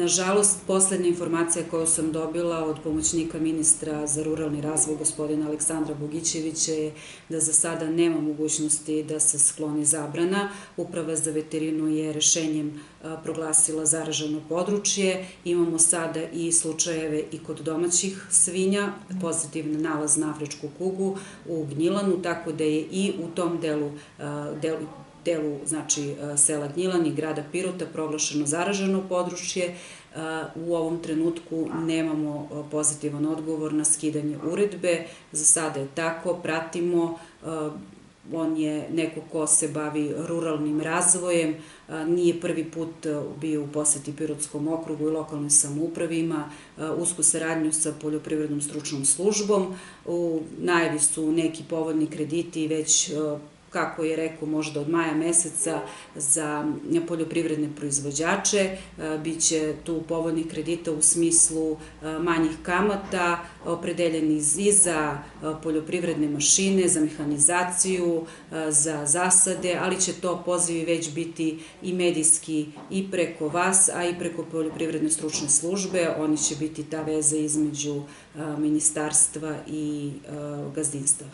Nažalost, poslednja informacija koju sam dobila od pomoćnika ministra za ruralni razvoj gospodina Aleksandra Bogićevića je da za sada nema mogućnosti da se skloni zabrana. Uprava za veterinu je rešenjem proglasila zaraženo područje. Imamo sada i slučajeve i kod domaćih svinja, pozitivni nalaz na afričku kugu u Gnjilanu, tako da je i u tom delu, delu delu znači, e, sela Gnjilan i grada Pirota proglašeno zaraženo područje. E, u ovom trenutku nemamo e, pozitivan odgovor na skidanje uredbe. Za sada je tako, pratimo on je neko ko se bavi ruralnim razvojem, nije prvi put bio u poseti Pirotskom okrugu i lokalnoj samoupravi, ima usku saradnju sa poljoprivrednom stručnom službom, u najavi su neki povodni krediti već kako je rekao, možda od maja meseca za poljoprivredne proizvođače. E, Biće tu povoljnih kredita u smislu e, manjih kamata, opredeljeni i za e, poljoprivredne mašine, za mehanizaciju, za zasade, ali će to pozivi već biti i medijski i preko vas, a i preko poljoprivredne stručne službe. Oni će biti ta veza između ministarstva i gazdinstava.